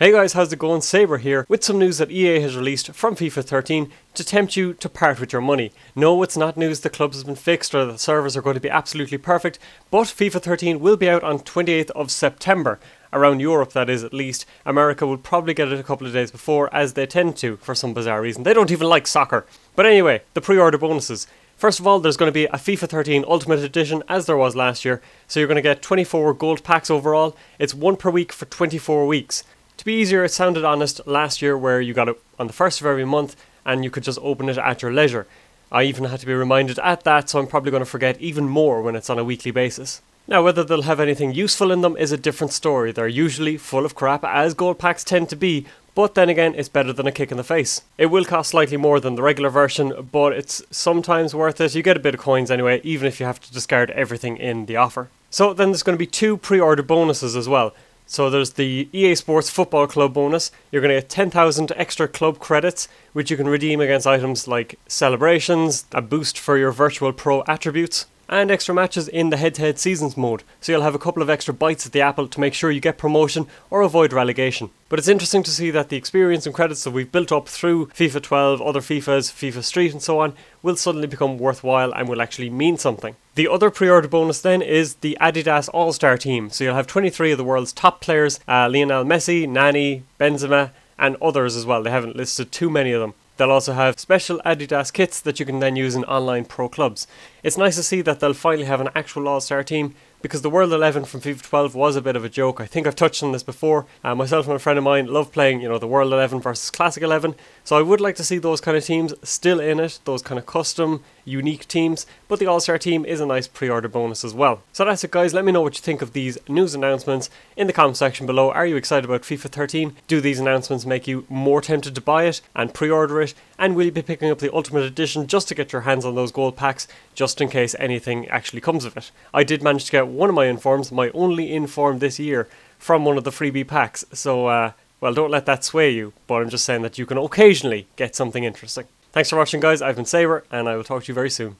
Hey guys, how's it going? Sabre here with some news that EA has released from FIFA 13 to tempt you to part with your money. No, it's not news the clubs have been fixed or the servers are going to be absolutely perfect, but FIFA 13 will be out on 28th of September. Around Europe, that is at least. America will probably get it a couple of days before, as they tend to, for some bizarre reason. They don't even like soccer. But anyway, the pre order bonuses. First of all, there's going to be a FIFA 13 Ultimate Edition as there was last year, so you're going to get 24 gold packs overall. It's one per week for 24 weeks. To be easier, it sounded honest last year where you got it on the first of every month and you could just open it at your leisure. I even had to be reminded at that, so I'm probably going to forget even more when it's on a weekly basis. Now, whether they'll have anything useful in them is a different story. They're usually full of crap, as gold packs tend to be, but then again, it's better than a kick in the face. It will cost slightly more than the regular version, but it's sometimes worth it. You get a bit of coins anyway, even if you have to discard everything in the offer. So then there's going to be two pre-order bonuses as well. So there's the EA Sports Football Club bonus. You're going to get 10,000 extra club credits, which you can redeem against items like celebrations, a boost for your virtual pro attributes, and extra matches in the head to head seasons mode, so you'll have a couple of extra bites at the apple to make sure you get promotion or avoid relegation. But it's interesting to see that the experience and credits that we've built up through FIFA 12, other FIFAs, FIFA Street, and so on will suddenly become worthwhile and will actually mean something. The other pre order bonus then is the Adidas All Star team, so you'll have 23 of the world's top players uh, Lionel Messi, Nani, Benzema, and others as well. They haven't listed too many of them. They'll also have special Adidas kits that you can then use in online pro clubs. It's nice to see that they'll finally have an actual All Star team because the World 11 from FIFA 12 was a bit of a joke. I think I've touched on this before. Uh, myself and a friend of mine love playing, you know, the World 11 versus Classic 11. So I would like to see those kind of teams still in it, those kind of custom, unique teams. But the All Star team is a nice pre order bonus as well. So that's it, guys. Let me know what you think of these news announcements in the comment section below. Are you excited about FIFA 13? Do these announcements make you more tempted to buy it and pre order it? And you be picking up the Ultimate Edition just to get your hands on those gold packs, just in case anything actually comes of it? I did manage to get one of my informs, my only inform this year, from one of the freebie packs. So, uh, well, don't let that sway you, but I'm just saying that you can occasionally get something interesting. Thanks for watching, guys. I've been Sabre, and I will talk to you very soon.